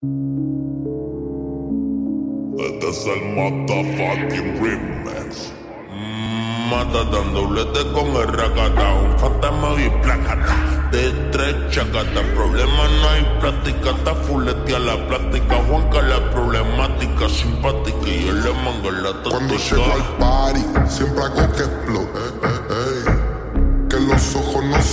Este es el motherfucking remix. Mata dan doblete con el racata, un fantasma y placata. De tres chacata, problema no hay práctica, está fuletea la plástica. Juanca la problemática, simpática y el le manga la táctica. Cuando llego al party, siempre hago que explote.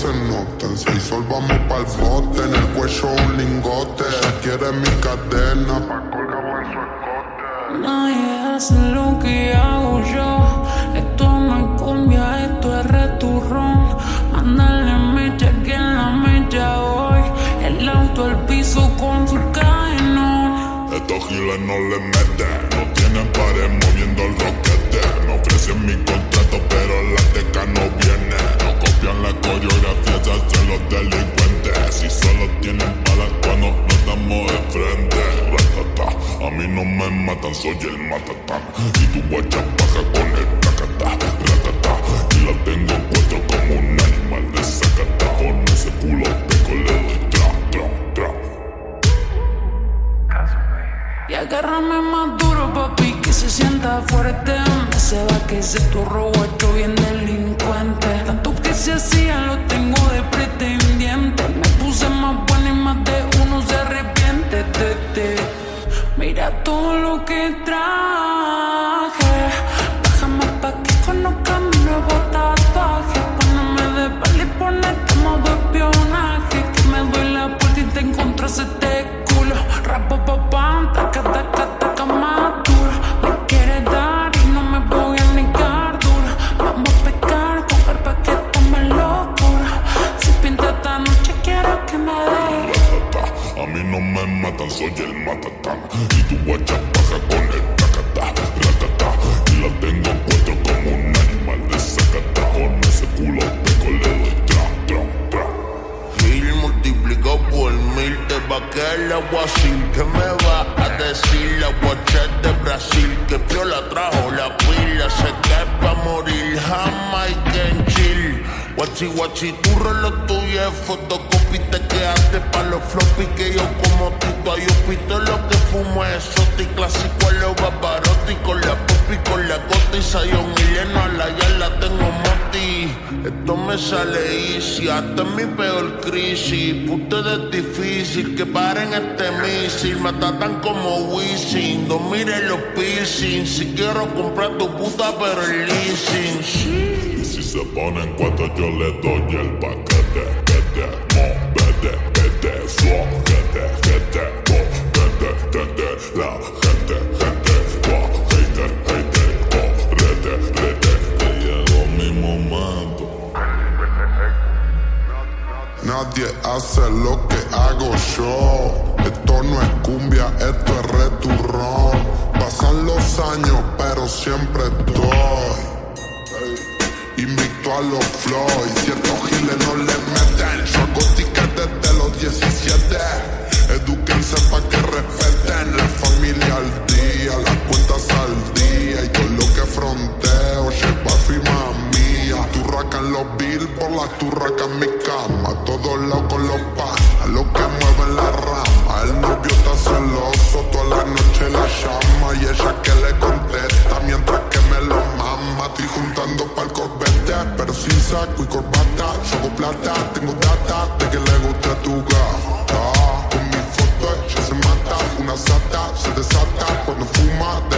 Se notan. Si sol vamos pa'l bote, en el cuello un lingote. Si quiere mi cadena, pa' colgado en su escote. Nadie hace lo que hago yo. Esto no es cumbia, esto es returrón. Mándale mecha que en la mecha hoy. El auto al piso con su cadenón. Estos giles no le meten, no tienen pared moviendo el roquete. Me ofrecen mi contrato, pero a mí no me matan, soy el matatán. Y tu guacha baja con el tacata. Ratata, y la tengo en cuatro como un animal de sacata. Con ese culo peco le doy tra, tra, tra. Y agárrame más duro, papi, que se sienta fuerte. Se va que ese turro guacho bien delincuente. Soy el matatán. Y tu guacha quedar la guasil. ¿Qué me va a decir la guacha de Brasil? Que piola trajo la pila, se cae pa' morir. Jamaican chill. Guachi guachi, tu lo tuyo es fotocopy, te quedaste pa' los floppy que yo como Tito yo pito lo que fumo es soti clásico a los barbarotti con la popi, con la gota y sayón y lleno Esto me sale easy, hasta mi peor crisis. Puto es difícil que paren este misil, me tratan como Wisin, no miren los piercing. Si quiero comprar tu puta pero el leasing. Sí. Y si se ponen cuatro yo le doy el paquete, vete, mo, vete, vete, suave, vete, vete, mo, vete, vete, la gente, gente, mo, hater, hater, mo, rete, rete, momento. Nadie hace lo que hago yo. Esto no es cumbia, esto es returrón. Pasan los años, pero siempre estoy. Invicto a los flow. Y ciertos giles no le meten. Yo hago desde los 17. los bills por las turracas en mi cama. A todos lados con los pas, a los que mueven la rama. El novio está celoso, toda la noche la llama. Y ella que le contesta mientras que me lo mama. Estoy juntando pa'l corbete, pero sin saco y corbata. Yo plata, tengo data de que le gusta tu gata. Con mi foto ella se mata, una sata se desata cuando fuma.